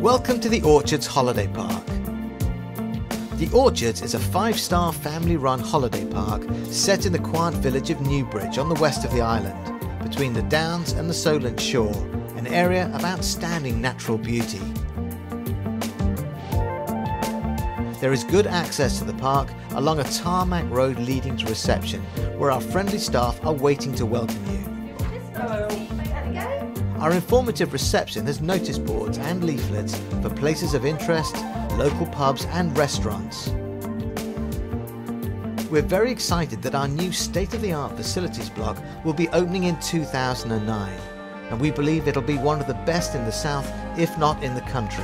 Welcome to the Orchards Holiday Park. The Orchards is a five-star family-run holiday park set in the quiet village of Newbridge on the west of the island, between the Downs and the Solent shore, an area of outstanding natural beauty. There is good access to the park along a tarmac road leading to reception, where our friendly staff are waiting to welcome you. Our informative reception has notice boards and leaflets for places of interest, local pubs and restaurants. We're very excited that our new state-of-the-art facilities block will be opening in 2009 and we believe it'll be one of the best in the south, if not in the country.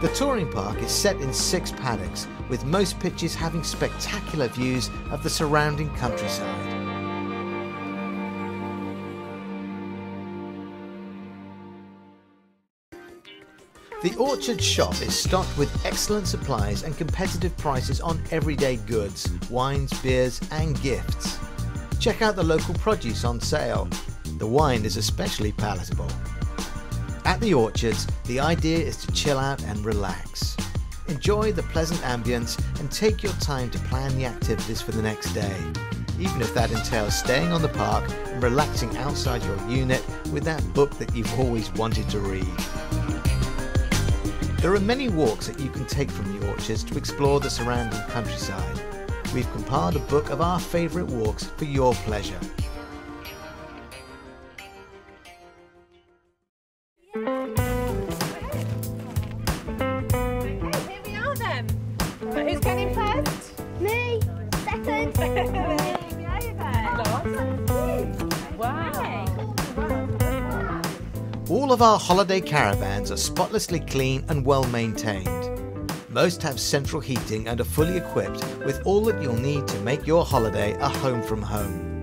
The touring park is set in six paddocks, with most pitches having spectacular views of the surrounding countryside. The Orchard shop is stocked with excellent supplies and competitive prices on everyday goods, wines, beers and gifts. Check out the local produce on sale. The wine is especially palatable. At the Orchards, the idea is to chill out and relax. Enjoy the pleasant ambience and take your time to plan the activities for the next day, even if that entails staying on the park and relaxing outside your unit with that book that you've always wanted to read. There are many walks that you can take from the orchards to explore the surrounding countryside. We've compiled a book of our favourite walks for your pleasure. All of our holiday caravans are spotlessly clean and well maintained. Most have central heating and are fully equipped with all that you'll need to make your holiday a home from home.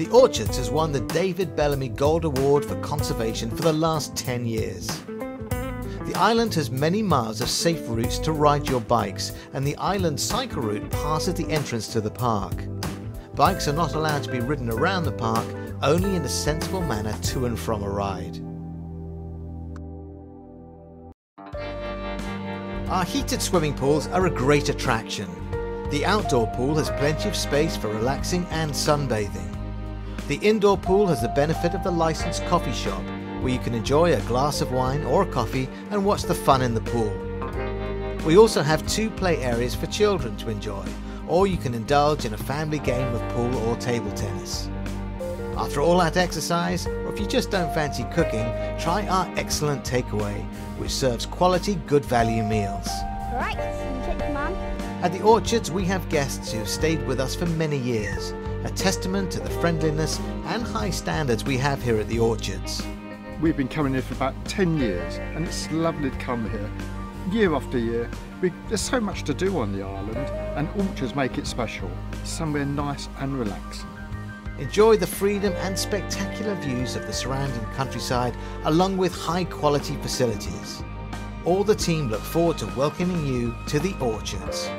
The Orchards has won the David Bellamy Gold Award for Conservation for the last 10 years. The island has many miles of safe routes to ride your bikes, and the island cycle route passes the entrance to the park. Bikes are not allowed to be ridden around the park, only in a sensible manner to and from a ride. Our heated swimming pools are a great attraction. The outdoor pool has plenty of space for relaxing and sunbathing. The indoor pool has the benefit of the licensed coffee shop where you can enjoy a glass of wine or coffee and watch the fun in the pool. We also have two play areas for children to enjoy, or you can indulge in a family game of pool or table tennis. After all that exercise, or if you just don't fancy cooking, try our excellent takeaway, which serves quality, good value meals. Right, Mum. At the Orchards, we have guests who have stayed with us for many years, a testament to the friendliness and high standards we have here at the Orchards. We've been coming here for about 10 years and it's lovely to come here year after year. We, there's so much to do on the island and orchards make it special. Somewhere nice and relaxing. Enjoy the freedom and spectacular views of the surrounding countryside along with high quality facilities. All the team look forward to welcoming you to the Orchards.